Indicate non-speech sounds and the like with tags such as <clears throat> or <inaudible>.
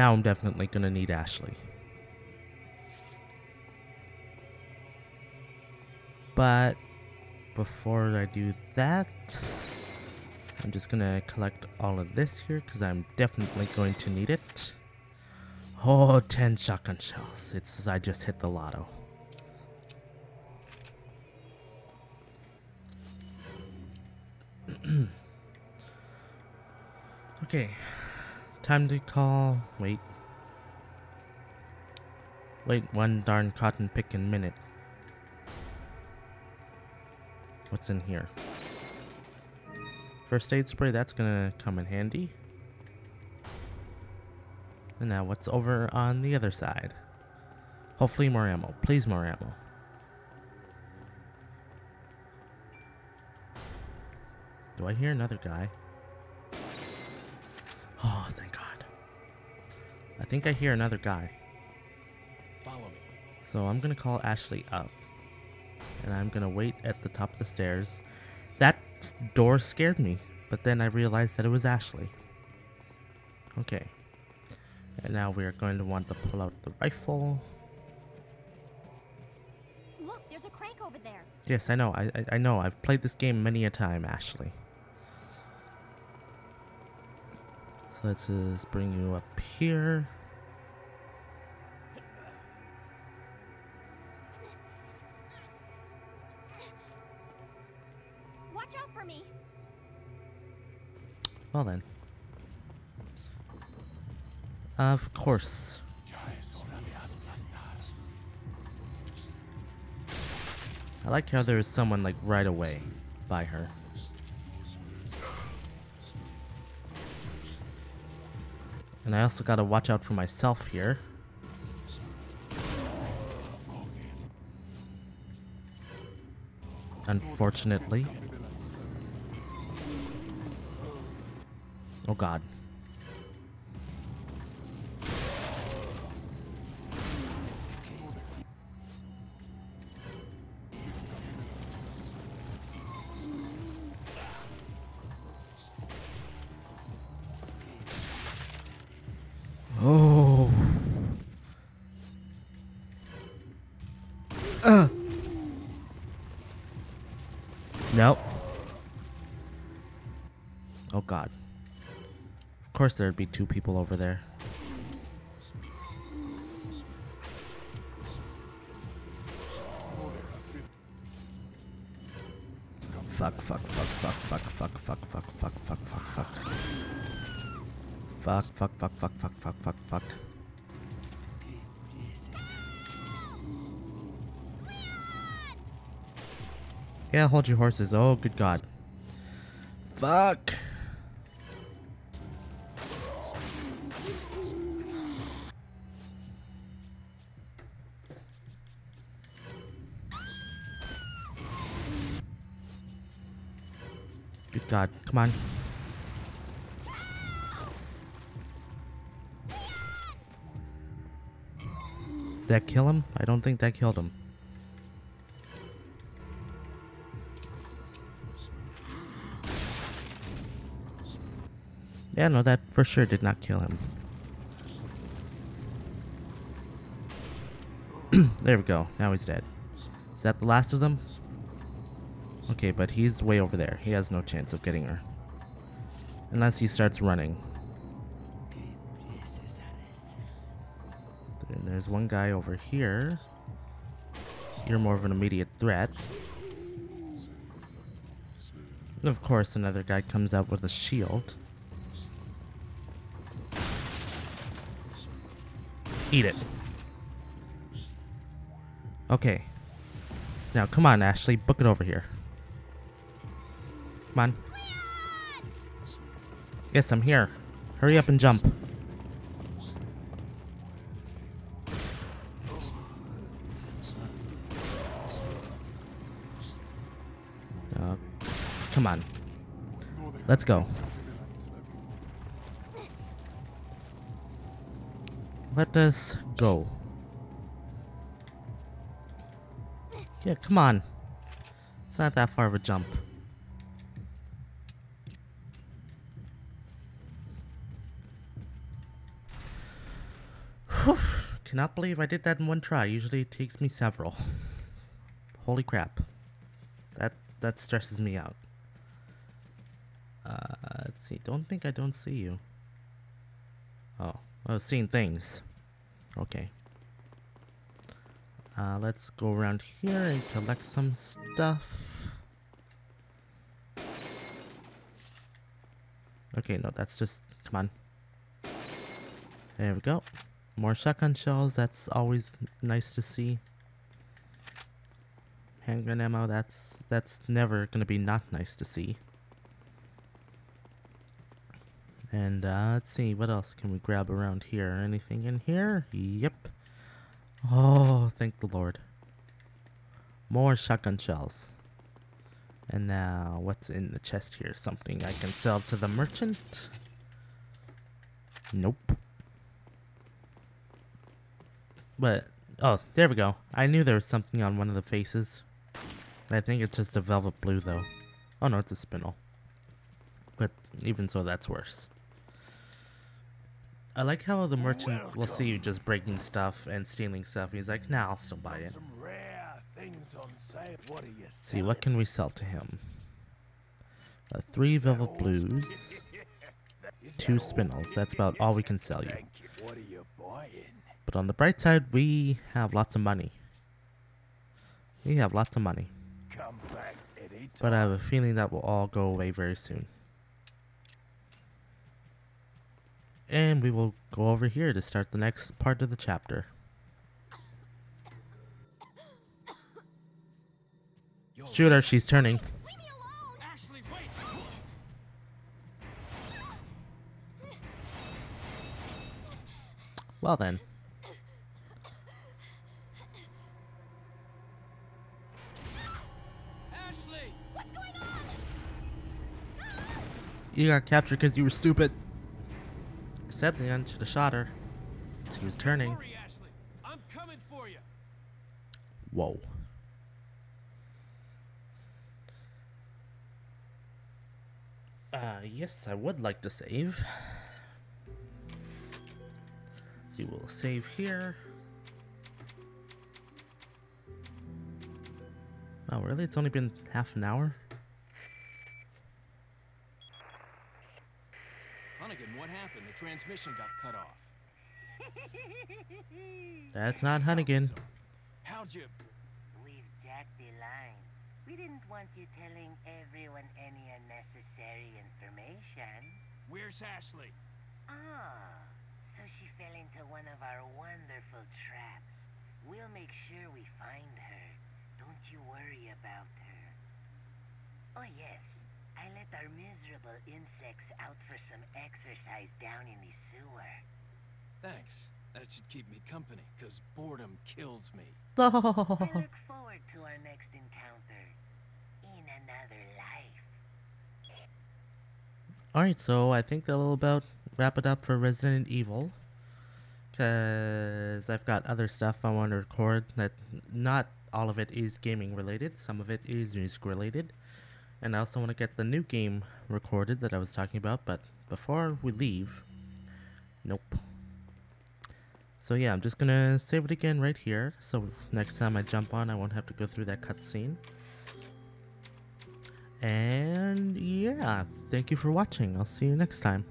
Now I'm definitely gonna need Ashley. But before I do that, I'm just gonna collect all of this here because I'm definitely going to need it. Oh, 10 shotgun shells. It's I just hit the lotto. <clears throat> okay. Time to call. Wait. Wait one darn cotton picking minute. What's in here? First aid spray, that's gonna come in handy. And now what's over on the other side? Hopefully more ammo. Please more ammo. Do I hear another guy? Oh, thank God. I think I hear another guy. Follow me. So I'm gonna call Ashley up. And I'm gonna wait at the top of the stairs. That door scared me, but then I realized that it was Ashley. Okay. And now we are going to want to pull out the rifle. Look, there's a crank over there. Yes, I know. I, I, I know. I've played this game many a time, Ashley. So let's just bring you up here. Watch out for me. Well then. Of course. I like how there's someone like right away by her. And I also gotta watch out for myself here. Unfortunately. Oh god. Nope. Oh god. Of course there'd be two people over there. Fuck, fuck, fuck, fuck, fuck, fuck, fuck, fuck, fuck, fuck, fuck, fuck. Fuck, fuck, fuck, fuck, fuck, fuck, fuck, fuck. Yeah, hold your horses. Oh, good god. Fuck. Good god. Come on. Did that kill him? I don't think that killed him. Yeah, no, that for sure did not kill him. <clears throat> there we go. Now he's dead. Is that the last of them? Okay, but he's way over there. He has no chance of getting her. Unless he starts running. And there's one guy over here. You're more of an immediate threat. And of course, another guy comes out with a shield. Eat it. Okay. Now, come on, Ashley. Book it over here. Come on. Yes, I'm here. Hurry up and jump. Uh, come on. Let's go. Let us go. Yeah, come on. It's not that far of a jump. Cannot believe I did that in one try. Usually it takes me several. Holy crap. That that stresses me out. Uh, let's see. Don't think I don't see you. Oh, I was seeing things. Okay. Uh, let's go around here and collect some stuff. Okay, no, that's just, come on. There we go. More shotgun shells, that's always nice to see. Handgun ammo, that's, that's never gonna be not nice to see. And uh, let's see, what else can we grab around here? Anything in here? Yep. Oh, thank the Lord. More shotgun shells. And now, what's in the chest here? Something I can sell to the merchant? Nope. But, oh, there we go. I knew there was something on one of the faces. I think it's just a velvet blue, though. Oh no, it's a spinel. But even so, that's worse. I like how the merchant will see you just breaking stuff and stealing stuff. He's like, nah, I'll still buy it. Some rare things on sale. What See, what can we sell to him? Uh, three velvet blues, <laughs> two spinels. That's about all we can sell you. You? But on the bright side, we have lots of money. We have lots of money. Come back But I have a feeling that will all go away very soon. And we will go over here to start the next part of the chapter. Shoot her, she's turning. Leave me alone! Ashley! Well then. Ashley! What's going on? You got captured because you were stupid. I should have shot her. She was turning. Hurry, Ashley! I'm coming for you! Whoa. Uh, yes, I would like to save. So we'll save here. Oh, really? It's only been half an hour? Hunnigan, what happened? The transmission got cut off. <laughs> That's not Hunnigan. How'd you... We've jacked the line. We didn't want you telling everyone any unnecessary information. Where's Ashley? Ah, so she fell into one of our wonderful traps. We'll make sure we find her. Don't you worry about her. Oh yes, I let our miserable insects out for some exercise down in the sewer. Thanks. That should keep me company, because boredom kills me. <laughs> I look forward to our next encounter. In another life. Alright, so I think that'll about wrap it up for Resident Evil. Because I've got other stuff I want to record that not all of it is gaming related, some of it is music related. And I also want to get the new game recorded that I was talking about, but before we leave, nope. So yeah, I'm just gonna save it again right here, so next time I jump on I won't have to go through that cutscene. And yeah, thank you for watching. I'll see you next time.